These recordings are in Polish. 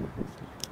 フフ。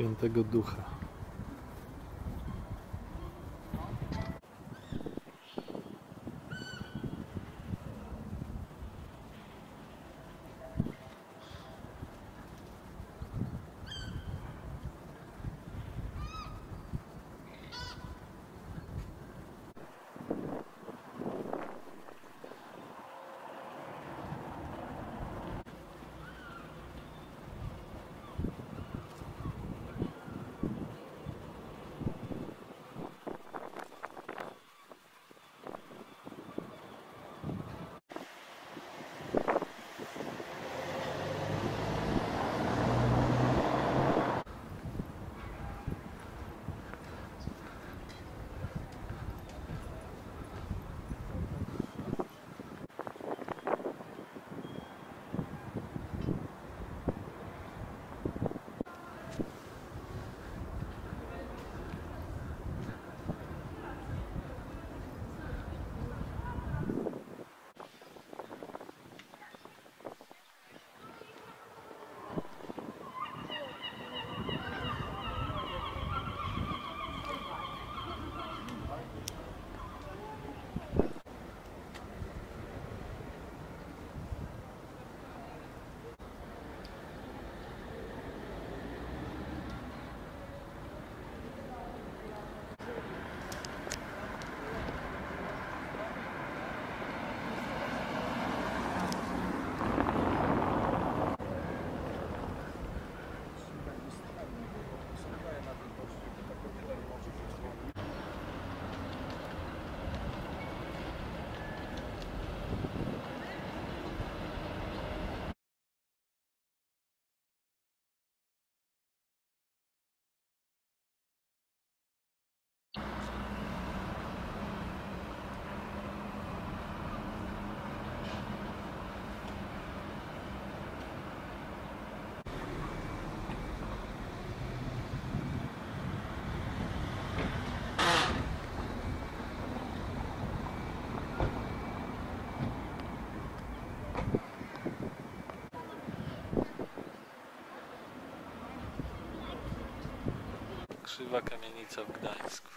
Świętego Ducha. Krzywa Kamienica w Gdańsku.